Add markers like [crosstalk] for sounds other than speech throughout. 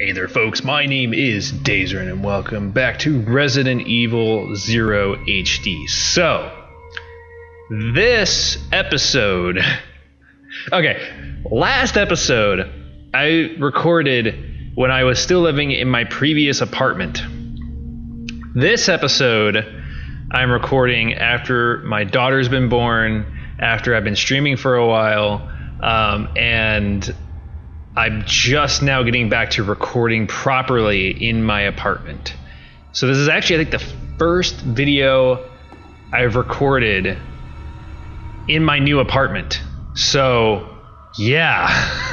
Hey there, folks. My name is Daizoren, and welcome back to Resident Evil Zero HD. So, this episode. [laughs] Okay, last episode I recorded when I was still living in my previous apartment. This episode I'm recording after my daughter's been born, after I've been streaming for a while, um, and I'm just now getting back to recording properly in my apartment. So this is actually, I think, the first video I've recorded in my new apartment. So, yeah, [laughs]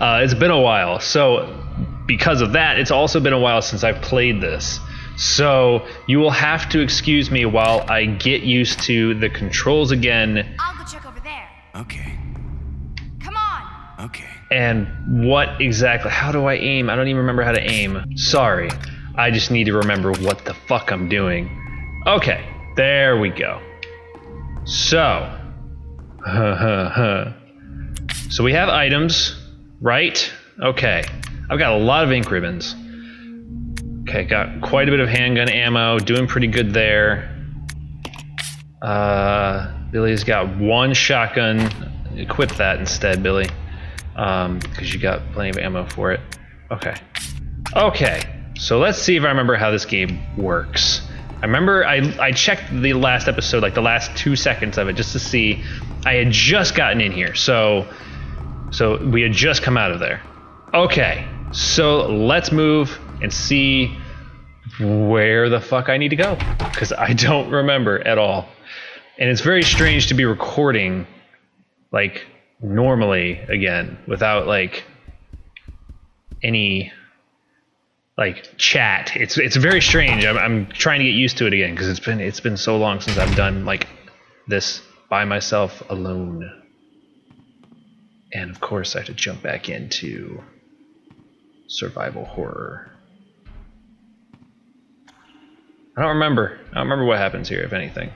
uh, it's been a while. So, because of that, it's also been a while since I've played this. So, you will have to excuse me while I get used to the controls again I'll go check over there. Okay, Come on. okay. And what exactly how do i aim? I don't even remember how to aim. Sorry. I just need to remember what the fuck i'm doing. Okay there we go. So [laughs] so we have items right? Okay. I've got a lot of ink ribbons. Okay got quite a bit of handgun ammo doing pretty good there. Uh billy's got one shotgun. Equip that instead billy um, because you got plenty of ammo for it. Okay. Okay. So let's see if I remember how this game works. I remember I I checked the last episode, like the last two seconds of it, just to see. I had just gotten in here, so so we had just come out of there. Okay. So let's move and see where the fuck I need to go because I don't remember at all. And it's very strange to be recording like normally again without like any like chat. It's it's very strange. I'm, I'm trying to get used to it again because it's been it's been so long since i've done like this by myself alone. And of course i have to jump back into survival horror. I don't remember. I don't remember what happens here if anything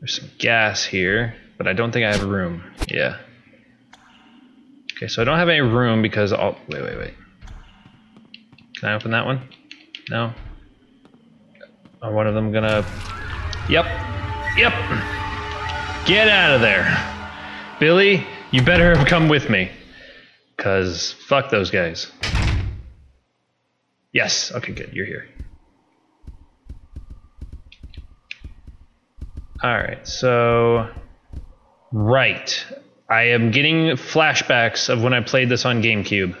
There's some gas here, but I don't think I have room. Yeah. Okay, so I don't have any room because I'll... Wait, wait, wait. Can I open that one? No? Are one of them gonna... Yep. Yep. Get out of there. Billy, you better have come with me. Because fuck those guys. Yes. Okay, good. You're here. All right, so right, I am getting flashbacks of when I played this on GameCube.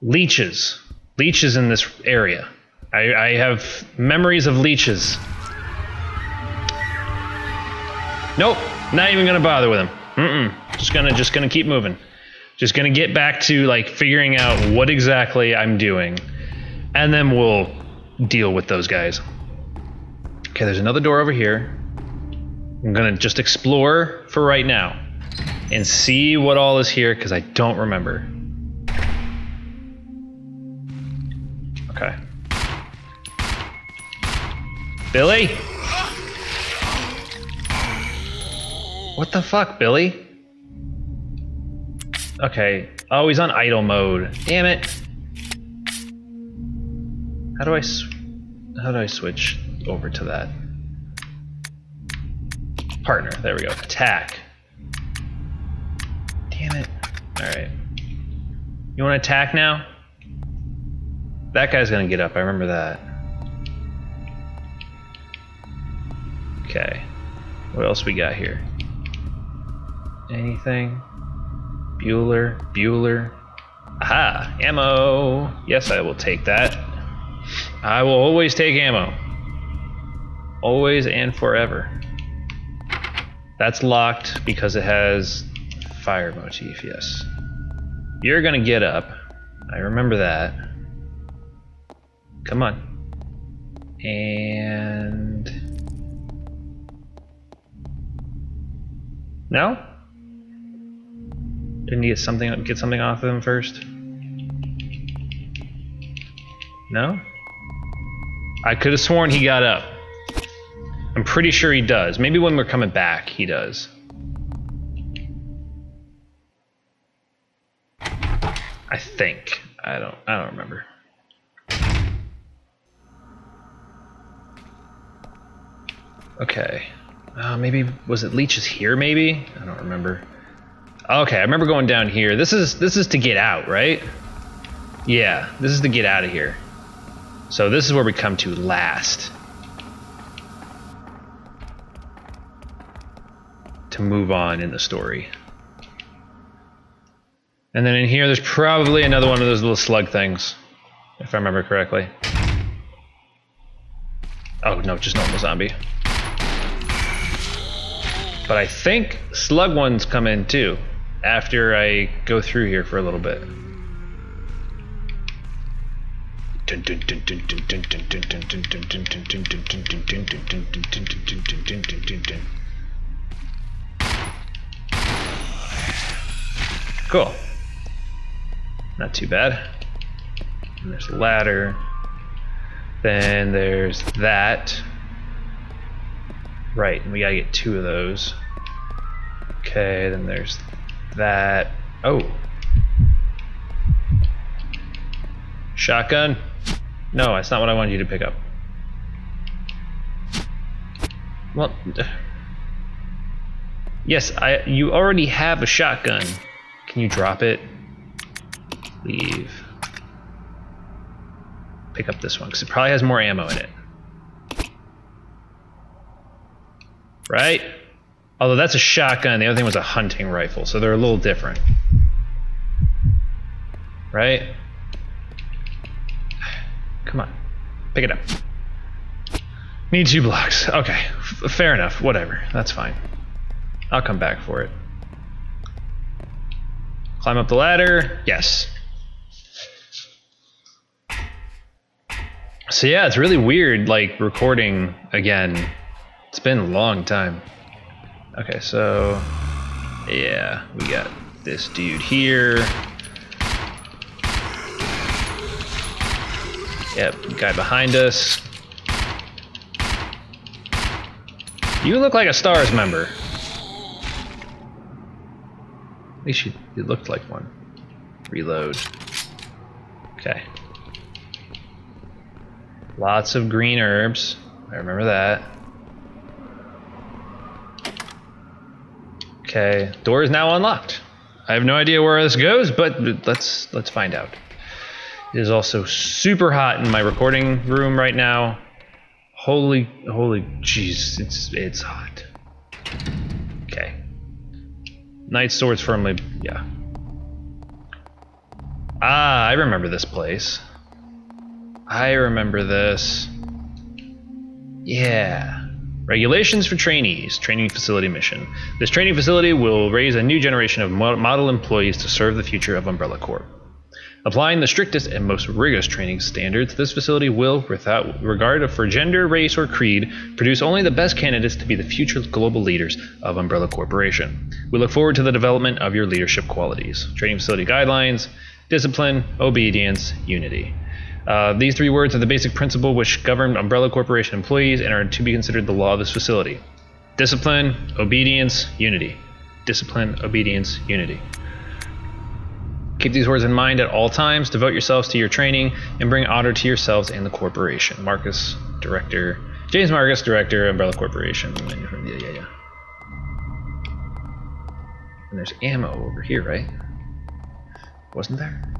Leeches, leeches in this area. I, I have memories of leeches. Nope, not even gonna bother with them. Mm-mm. Just gonna just gonna keep moving. Just gonna get back to like figuring out what exactly I'm doing, and then we'll deal with those guys. Okay, there's another door over here. I'm gonna just explore for right now and see what all is here because I don't remember. Okay. Billy? What the fuck, Billy? Okay. Oh, he's on idle mode. Damn it. How do I how do I switch over to that? Partner. There we go. Attack. Damn it. All right. You want to attack now? That guy's gonna get up. I remember that. Okay. What else we got here? Anything? Bueller, Bueller. Aha, ammo. Yes, I will take that. I will always take ammo. Always and forever. That's locked because it has fire motif, yes. You're gonna get up. I remember that. Come on. And. No? Didn't he get something get something off of him first? No? I could have sworn he got up. I'm pretty sure he does. Maybe when we're coming back, he does. I think. I don't I don't remember. Okay. Uh, maybe was it leeches here maybe? I don't remember. Okay, I remember going down here. This is this is to get out, right? Yeah, this is to get out of here. So this is where we come to last. To move on in the story. And then in here, there's probably another one of those little slug things, if I remember correctly. Oh, no, just normal zombie. But I think slug ones come in too, after I go through here for a little bit. Cool. Not too bad. And there's a ladder. Then there's that. Right, and we gotta get two of those. Okay, then there's that. Oh. Shotgun? No, that's not what I wanted you to pick up. Well, [sighs] yes, I. You already have a shotgun. Can you drop it? Leave. Pick up this one because it probably has more ammo in it. Right? Although that's a shotgun, the other thing was a hunting rifle, so they're a little different. Right? Come on. Pick it up. Need two blocks. Okay. F fair enough. Whatever. That's fine. I'll come back for it. Climb up the ladder. Yes. So yeah, it's really weird like recording again. It's been a long time. Okay, so yeah, we got this dude here. Yep, guy behind us. You look like a STARS member. At least you, you looked like one. Reload. Okay. Lots of green herbs. I remember that. Okay, door is now unlocked. I have no idea where this goes, but let's let's find out. It is also super hot in my recording room right now. Holy, holy, jeez, it's it's hot. Okay. Night swords firmly, yeah. Ah, I remember this place. I remember this. Yeah. Regulations for trainees, training facility mission. This training facility will raise a new generation of model employees to serve the future of Umbrella Corp. Applying the strictest and most rigorous training standards, this facility will, without regard for gender, race, or creed, produce only the best candidates to be the future global leaders of Umbrella Corporation. We look forward to the development of your leadership qualities. Training facility guidelines, discipline, obedience, unity. Uh, these three words are the basic principle which govern Umbrella Corporation employees and are to be considered the law of this facility. Discipline, obedience, unity. Discipline, obedience, unity. Keep these words in mind at all times. Devote yourselves to your training and bring honor to yourselves and the corporation. Marcus, director. James Marcus, director, Umbrella Corporation. Yeah, yeah, yeah. And there's ammo over here, right? Wasn't there?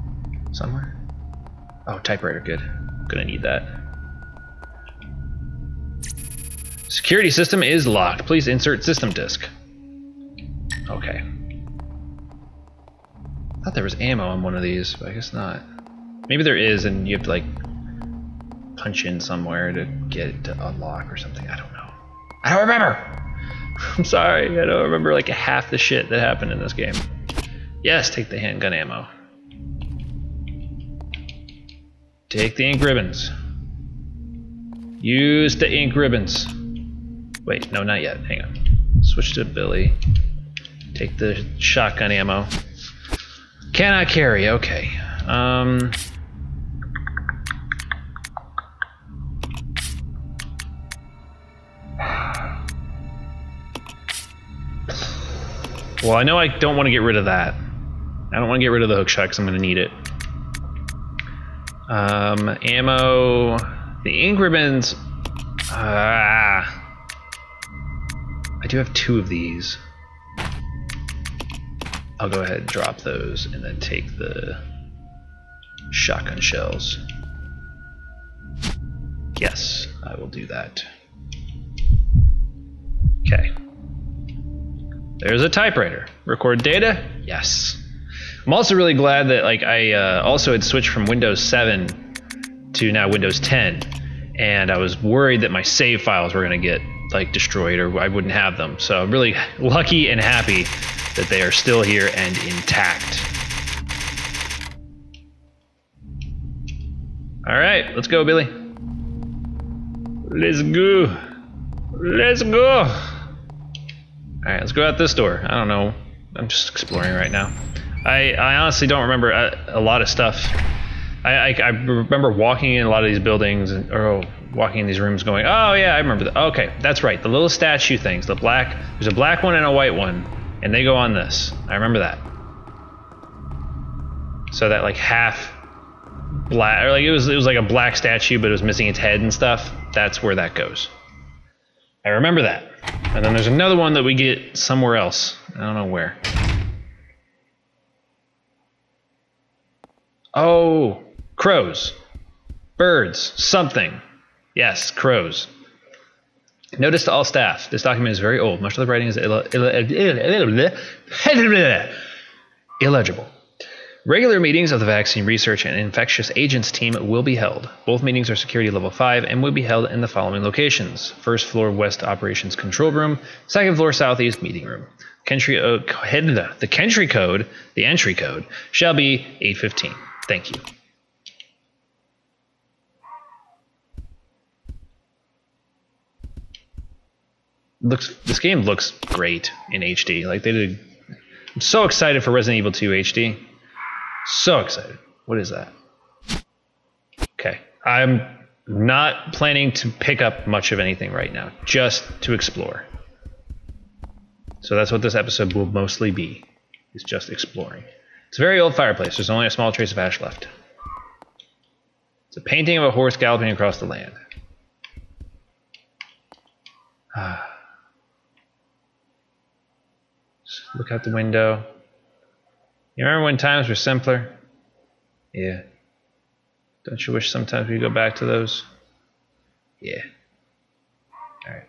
Somewhere? Oh, typewriter, good. Gonna need that. Security system is locked. Please insert system disk. Okay. I thought there was ammo on one of these, but I guess not. Maybe there is, and you have to like punch in somewhere to get it to unlock or something. I don't know. I don't remember. [laughs] I'm sorry. I don't remember like half the shit that happened in this game. Yes, take the handgun ammo. Take the ink ribbons. Use the ink ribbons. Wait, no, not yet. Hang on. Switch to Billy. Take the shotgun ammo. Cannot carry. Okay. Um. Well, I know I don't want to get rid of that. I don't want to get rid of the hook shot because I'm going to need it. Um, ammo. The ink ribbons. Ah. I do have two of these. I'll go ahead and drop those and then take the shotgun shells. Yes, I will do that. Okay. There's a typewriter. Record data? Yes. I'm also really glad that like I uh, also had switched from Windows 7 to now Windows 10, and I was worried that my save files were going to get like destroyed or I wouldn't have them. So I'm really lucky and happy that they are still here and intact. All right, let's go, Billy. Let's go. Let's go. All right, let's go out this door. I don't know. I'm just exploring right now. I, I honestly don't remember a, a lot of stuff. I, I, I, remember walking in a lot of these buildings and, or oh, walking in these rooms going, oh yeah, I remember that. Okay, that's right. The little statue things. The black, there's a black one and a white one, and they go on this. I remember that. So that like half black, or like it was it was like a black statue, but it was missing its head and stuff. That's where that goes. I remember that. And then there's another one that we get somewhere else. I don't know where. Oh, crows, birds, something. Yes, crows. Notice to all staff, this document is very old. Much of the writing is Ill- Ill- illegible. Regular meetings of the Vaccine Research and Infectious Agents team will be held. Both meetings are security level 5 and will be held in the following locations First floor West Operations Control Room, second floor Southeast Meeting Room. Uh, the country code, the entry code, shall be 815. Thank you. Looks this game looks great in HD. Like they did. I'm so excited for Resident Evil 2 HD. So excited. What is that? Okay, I'm not planning to pick up much of anything right now, just to explore. So that's what this episode will mostly be, is just exploring. It's a very old fireplace. There's only a small trace of ash left. It's a painting of a horse galloping across the land. Ah. Look out the window. You remember when times were simpler? Yeah. Don't you wish sometimes we go back to those? Yeah. Alright.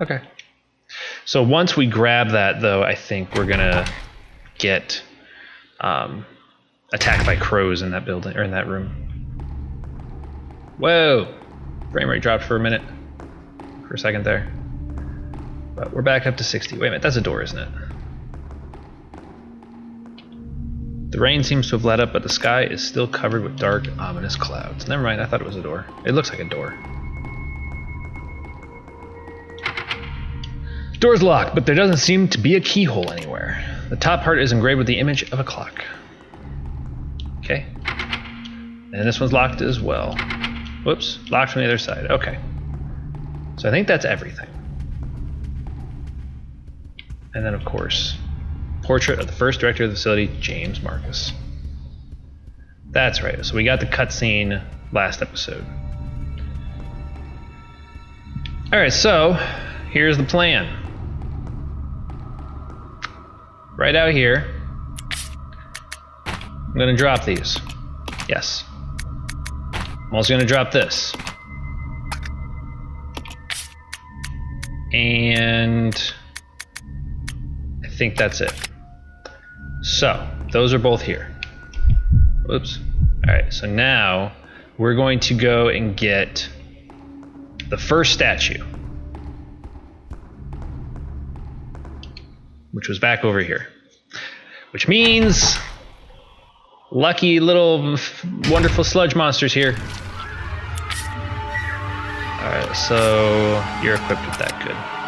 Okay. So once we grab that, though, I think we're gonna get um, attacked by crows in that building or in that room. Whoa! Frame rate dropped for a minute, for a second there. But we're back up to 60. Wait a minute, that's a door, isn't it? The rain seems to have let up, but the sky is still covered with dark, ominous clouds. Never mind, I thought it was a door. It looks like a door. Door's locked, but there doesn't seem to be a keyhole anywhere. The top part is engraved with the image of a clock. Okay. And this one's locked as well. Whoops, locked from the other side. Okay. So I think that's everything. And then, of course, portrait of the first director of the facility, James Marcus. That's right. So we got the cutscene last episode. All right, so here's the plan. Right out here, I'm to drop these. Yes. I'm also to drop this. And think that's it. So, those are both here. Oops. All right, so now we're going to go and get the first statue, which was back over here. Which means lucky little wonderful sludge monsters here. Alright, so you're equipped with that. Good.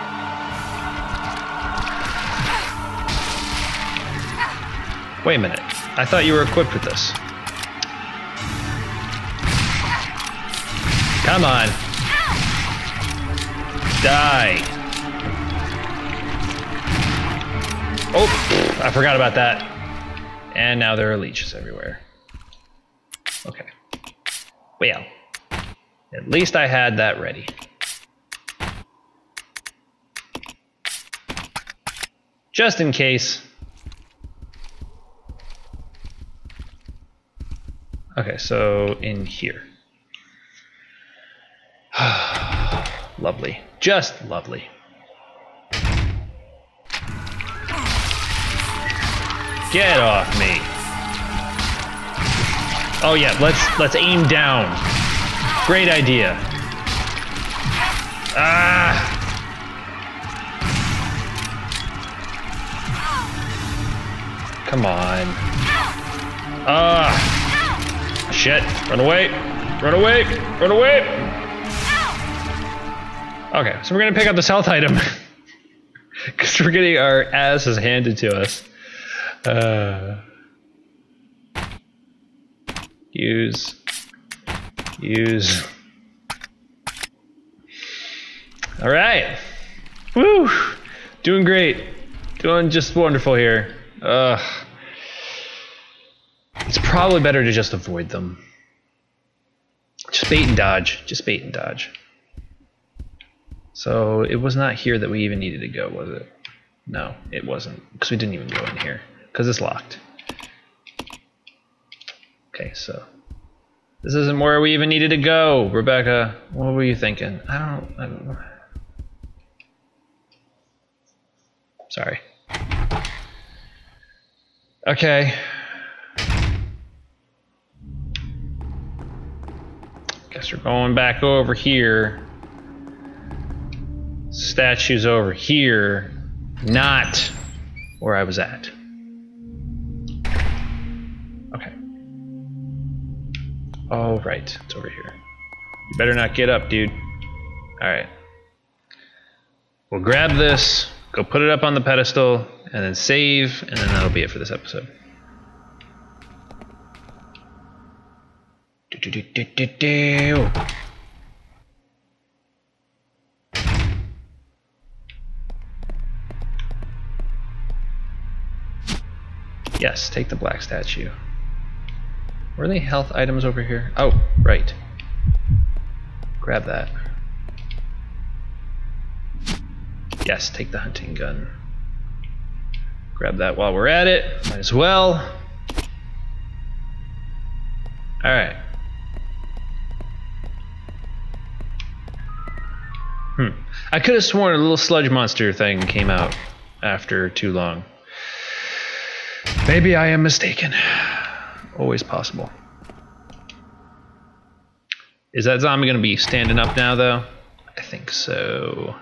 Wait a minute. I thought you were equipped with this. Come on. Die. Oh, I forgot about that. And now there are leeches everywhere. Okay. Well, at least I had that ready. Just in case. Okay, so in here. [sighs] lovely. Just lovely. Get off me. Oh yeah, let's let's aim down. Great idea. Ah. Come on. Ah. Shit. Run away. Run away. Run away. Okay, so we're gonna pick up this health item. [laughs] Because we're getting our asses handed to us. Uh, use. Use. All right. Woo! Doing great. Doing just wonderful here. Ugh. Probably better to just avoid them. Just bait and dodge. Just bait and dodge. So it was not here that we even needed to go, was it? No, it wasn't. Because we didn't even go in here. Because it's locked. Okay, so. This isn't where we even needed to go. Rebecca, what were you thinking? I don't... I don't Sorry. Okay. Guess we're going back over here. Statues over here, not where I was at. Okay. Oh, right. It's over here. You better not get up, dude. Alright. We'll grab this, go put it up on the pedestal, and then save, and then that'll be it for this episode. Do, do, do, do, do. Yes, take the black statue. Were there any health items over here? Oh, right. Grab that. Yes, take the hunting gun. Grab that while we're at it. Might as well. Alright. I could have sworn a little sludge monster thing came out after too long. Maybe I am mistaken. Always possible. Is that zombie going to be standing up now, though? I think so.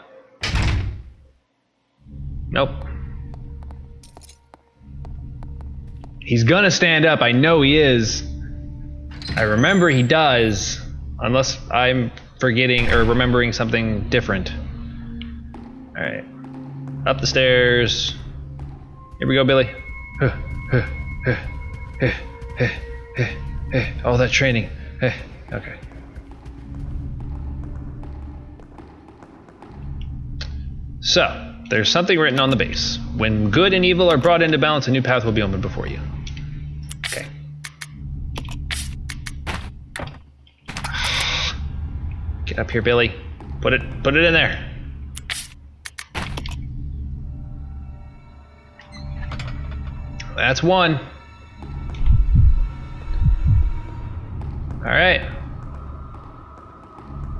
Nope. He's going to stand up. I know he is. I remember he does. Unless I'm forgetting or remembering something different. Alright. Up the stairs. Here we go, Billy. All that training. Okay. So, there's something written on the base. When good and evil are brought into balance, a new path will be opened before you. Okay. Get up here, Billy. Put it put it in there. That's one. All right.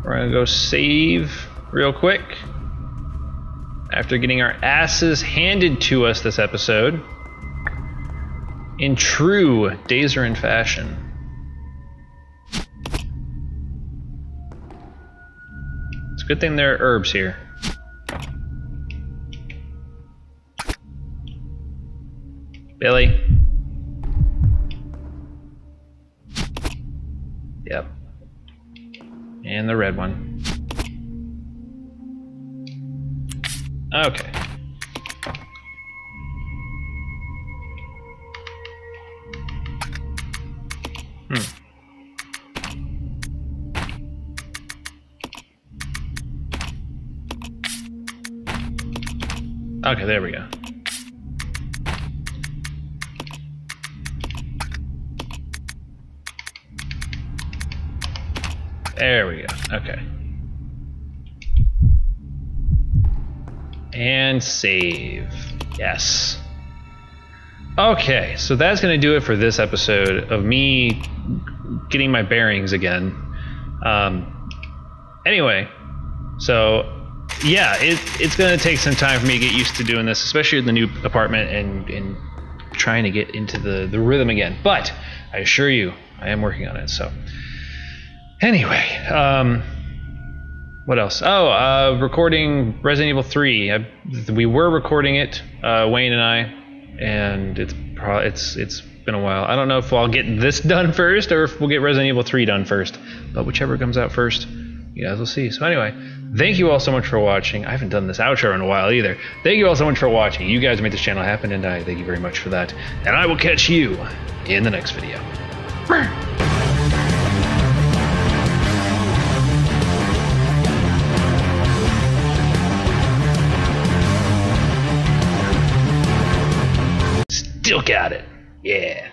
We're gonna go save real quick. After getting our asses handed to us this episode. In true Daizoren fashion. It's a good thing there are herbs here. Billy. Yep. And the red one. Okay. Hmm. Okay, there we go. There we go. Okay. And save. Yes. Okay, so that's going to do it for this episode of me getting my bearings again. Um, anyway, so yeah, it, it's going to take some time for me to get used to doing this, especially in the new apartment and, and trying to get into the, the rhythm again. But I assure you, I am working on it. So, anyway, um, what else? Oh, uh, recording Resident Evil 3. I, we were recording it, uh, Wayne and I, and it's pro- it's it's been a while. I don't know if I'll get this [laughs] done first or if we'll get Resident Evil 3 done first, but whichever comes out first, you guys will see. So anyway, thank you all so much for watching. I haven't done this outro in a while either. Thank you all so much for watching. You guys made this channel happen, and I thank you very much for that. And I will catch you in the next video. Still got it. Yeah.